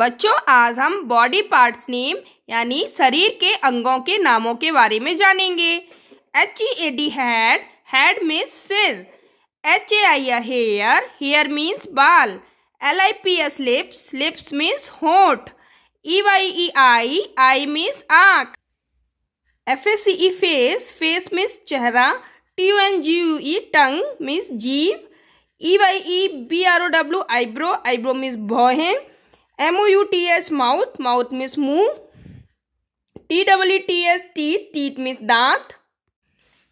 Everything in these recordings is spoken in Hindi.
बच्चों, आज हम बॉडी पार्ट्स नेम यानी शरीर के अंगों के नामों के बारे में जानेंगे। H E A D head head means सिर। H A I hair hair means बाल। L I P S lips lips means होठ। E Y E eye eye means आँख। F A C E face face means चेहरा। T U N G U E tongue means जीव। E Y E B R O W eyebrow eyebrow means भौहें। M O U T H mouth mouth means मुँह T W T S teeth teeth means दांत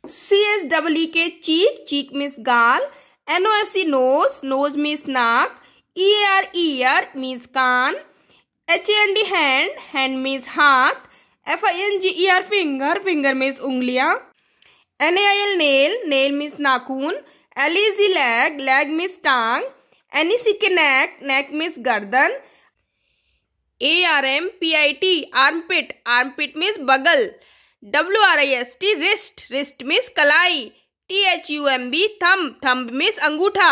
C S W K cheek cheek means गाल N O S C nose nose means नाक ई आर ईयर मीन्स कान H N D hand hand means हाथ F I N G E R finger finger means उंगलियाँ N A I L nail nail means नाखून L E G leg leg means टांग N E C K neck neck means गर्दन A R M P I T armpit armpit means बगल. W R I S T wrist wrist means कलाई. T H U M B thumb thumb means अंगूठा.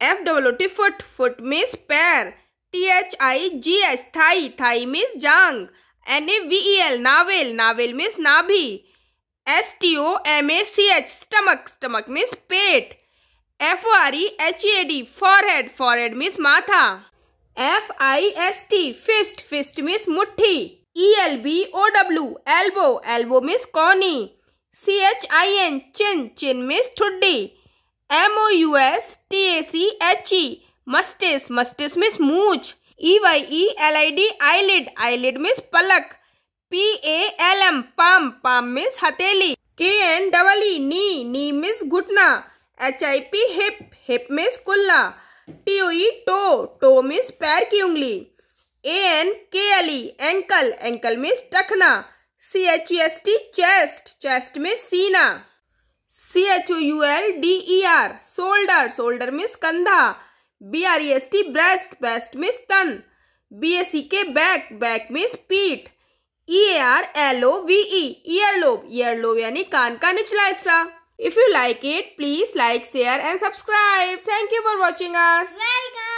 F W T foot foot means पैर. T H I G H thigh thigh means Jang N A V E L navel. Navel means नाभि. S T O M A C H stomach stomach means pet. F R E H A D forehead forehead means माथा. F I S T fist fist means मुट्ठी E L B O W elbow elbow means कौनी C H I N chin chin means ठुड्डी M O U S T A C H E moustache moustache means मूछ E Y E L I D eyelid eyelid means Palak P A L M palm palm means हथेली K N double E knee knee means घुटना H I P hip hip means कुल्ला टी टो टो मीन्स पैर की उंगली। A N K L E ankle ankle means टखना C H E S T chest chest में सीना। C H O U L D E R shoulder shoulder means कंधा। B R E S T breast breast means तन। B S E K back back means पीठ E A R L O V E ear lobe ear lobe यानी कान का निचला हिस्सा। If you like it, please like, share and subscribe. Thank you for watching us. Welcome.